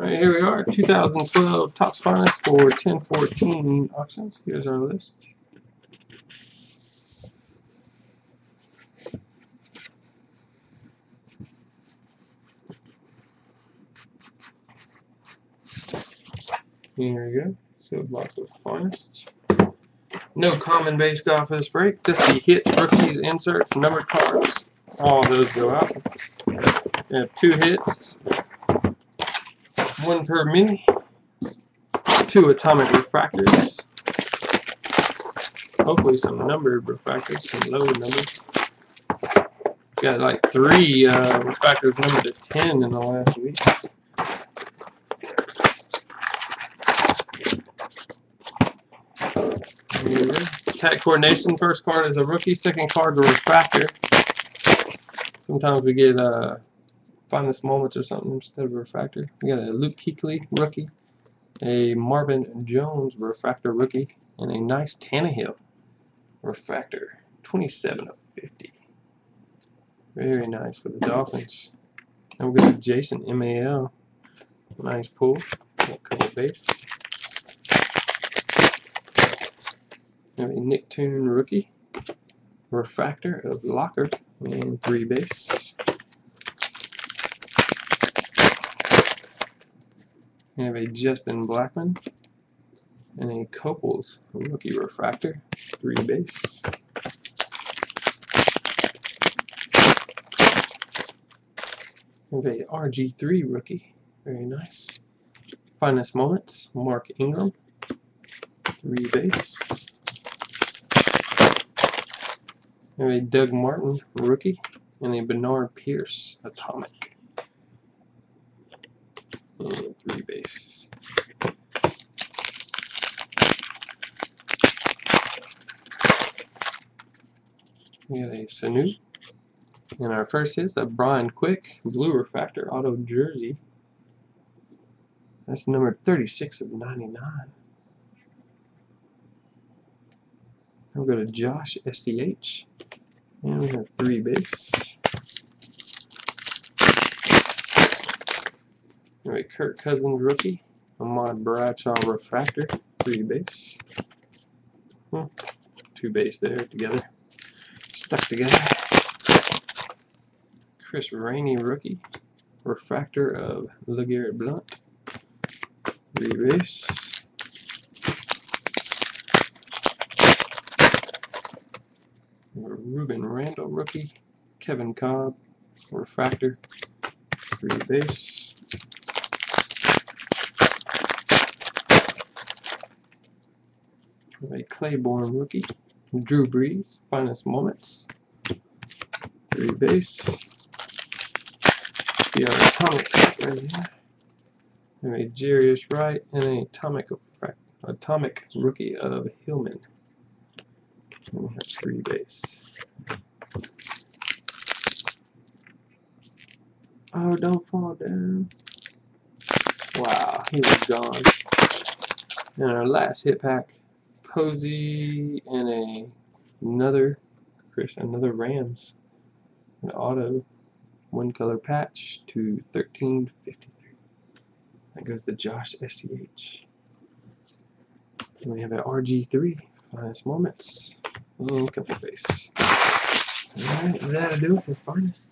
Alright, here we are, 2012 Topps Finest for 1014 auctions. Here's our list. Here we go. So lots of finest. No common base golf this break. Just the hits, rookies, inserts, numbered cards. All those go out. We have two hits, one per mini, two atomic refractors, hopefully some numbered refractors, some low numbers. Got like three uh, refractors numbered to 10 in the last week. Cat coordination. First card is a rookie. Second card a refractor. Sometimes we get uh, finest moments or something instead of refractor. We got a Luke Kuechly rookie, a Marvin Jones refractor rookie, and a nice Tannehill refractor. 27 of 50. Very nice for the Dolphins. And we got Jason MAL. Nice pull. Couple base. have a Nick Toon rookie, refractor of Locker, and three base. We have a Justin Blackmon and a Coples rookie refractor, three base. We have a RG3 rookie, very nice. Finest moments, Mark Ingram, three base. We have a Doug Martin rookie and a Bernard Pierce atomic. And three base. We have a Sanu. And our first is a Brian Quick blue refractor auto jersey. That's number 36 of 99. We'll go to Josh SDH. And we have three base. Anyway, Kirk Cousins rookie. Ahmad Bradshaw refractor. Three base. Hmm. Two base there together. Stuck together. Chris Rainey rookie. Refractor of LeGarrette Blunt. Three base. Rueben Randle rookie, Kevin Cobb refractor, three base. A Claiborne rookie, Drew Brees, finest moments, three base. The atomic right here. And a Jarius Wright and a atomic atomic rookie of Hillman. And we have three base. Oh, don't fall down. Wow, he was gone. And our last hit pack, Posey and a another Chris, another Rams, an auto, one color patch to 1353. That goes to Josh SCH. And we have an RG3, finest moments. Oh, couple base. Alright, that'll do it for finest.